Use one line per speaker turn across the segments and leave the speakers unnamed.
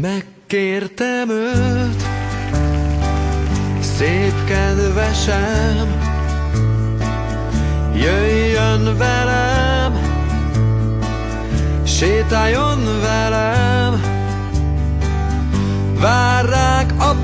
Megkértem őt, szép kedvesem, jöjjön velem, sétáljon velem, vár ránk a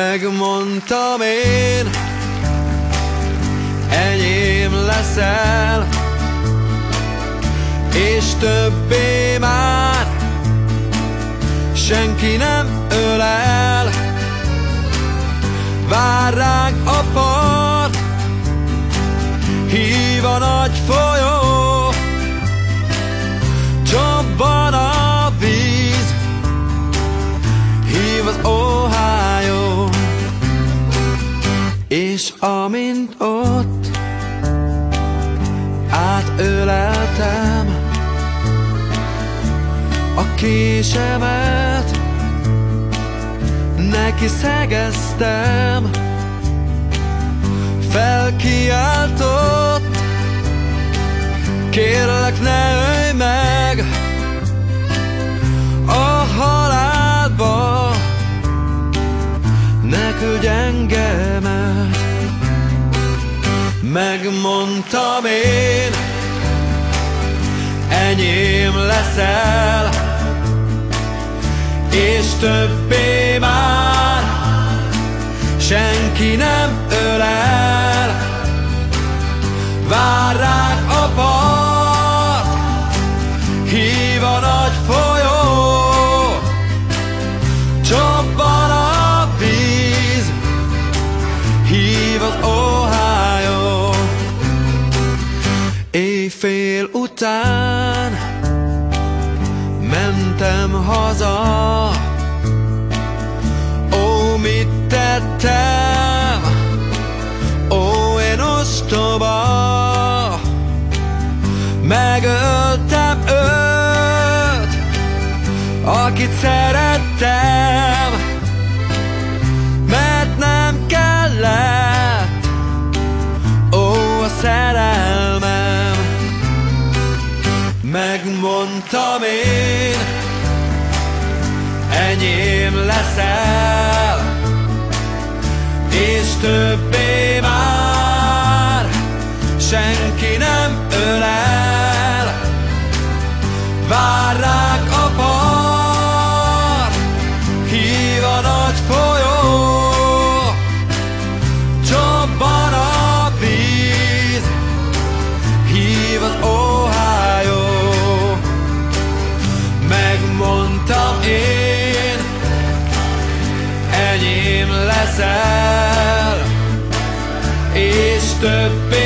Megmondtam én, enyém leszel, és többé már senki nem ölel. Vár ránk a part, hív a nagy folyó, Amint ott átöleltem a késemet, neki szegeztem, felkiáltott, kérlek ne ölj meg a halálba, ne küldj engemet. Megmondtam én, enyém leszel, és többé már senki nem ölel. Vár ránk a part, hív a nagy folyó, csobban a víz, hív az Ohio. Éjfél után mentem haza, ó, mit tettem, ó, én ostoba, megöltem őt, akit szerettem, Megmondtam én, enyém leszel, és többé és többé